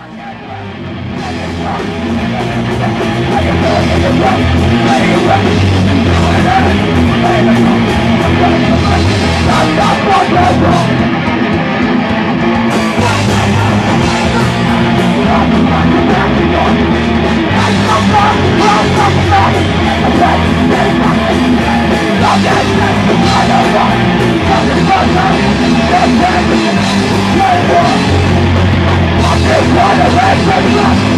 I can feel it in your breath. I can feel it in your breath. want away from love.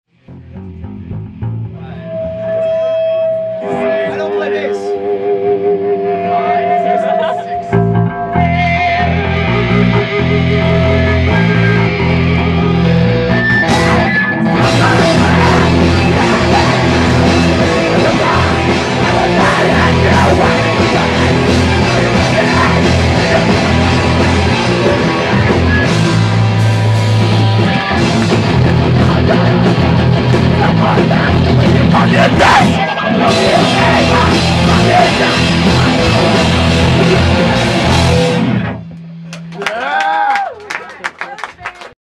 down.